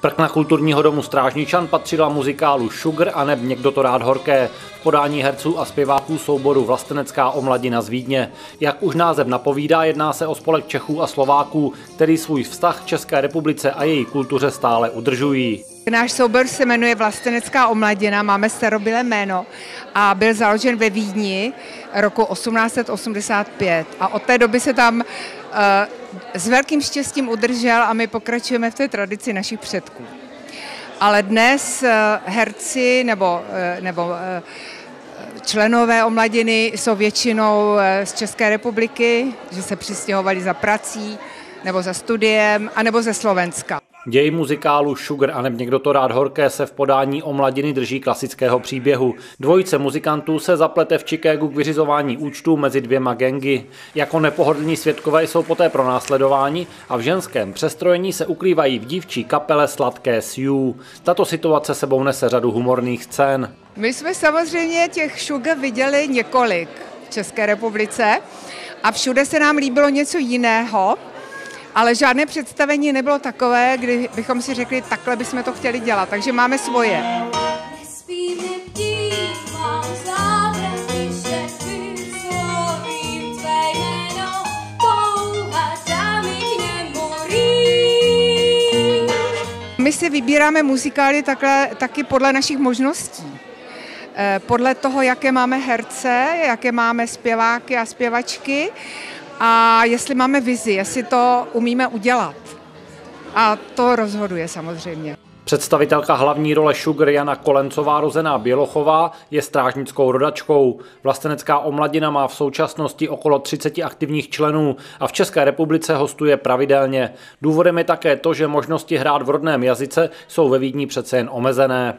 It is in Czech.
Prkna kulturního domu Strážničan patřila muzikálu Sugar a neb někdo to rád horké v podání herců a zpěváků souboru Vlastenecká omladina z Vídně. Jak už název napovídá, jedná se o spolek Čechů a Slováků, který svůj vztah k České republice a její kultuře stále udržují. Náš soubor se jmenuje Vlastenecká omladina, máme starobylé jméno a byl založen ve Vídni roku 1885 a od té doby se tam uh, s velkým štěstím udržel a my pokračujeme v té tradici našich předků. Ale dnes uh, herci nebo, uh, nebo členové omladiny jsou většinou z České republiky, že se přistěhovali za prací nebo za studiem, anebo ze Slovenska. Děj muzikálu Sugar a někdo to rád horké se v podání o mladiny drží klasického příběhu. Dvojice muzikantů se zaplete v Chicagu k vyřizování účtů mezi dvěma gengy. Jako nepohodlní svědkové jsou poté pro následování a v ženském přestrojení se ukrývají v dívčí kapele Sladké Sue. Tato situace sebou nese řadu humorných scén. My jsme samozřejmě těch Sugar viděli několik v České republice a všude se nám líbilo něco jiného ale žádné představení nebylo takové, kdy bychom si řekli, takhle bychom to chtěli dělat, takže máme svoje. My si vybíráme muzikály takhle, taky podle našich možností. Eh, podle toho, jaké máme herce, jaké máme zpěváky a zpěvačky a jestli máme vizi, jestli to umíme udělat. A to rozhoduje samozřejmě. Představitelka hlavní role Sugar Jana Kolencová, rozená Bělochová, je strážnickou rodačkou. Vlastenecká omladina má v současnosti okolo 30 aktivních členů a v České republice hostuje pravidelně. Důvodem je také to, že možnosti hrát v rodném jazyce jsou ve Vídni přece jen omezené.